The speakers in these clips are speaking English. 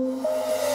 Música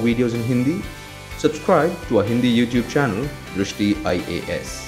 videos in Hindi, subscribe to our Hindi YouTube channel Drishti IAS.